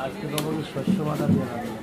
আজকে তখন শস্য বাটা দিয়ে রাখবে